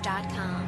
House.com.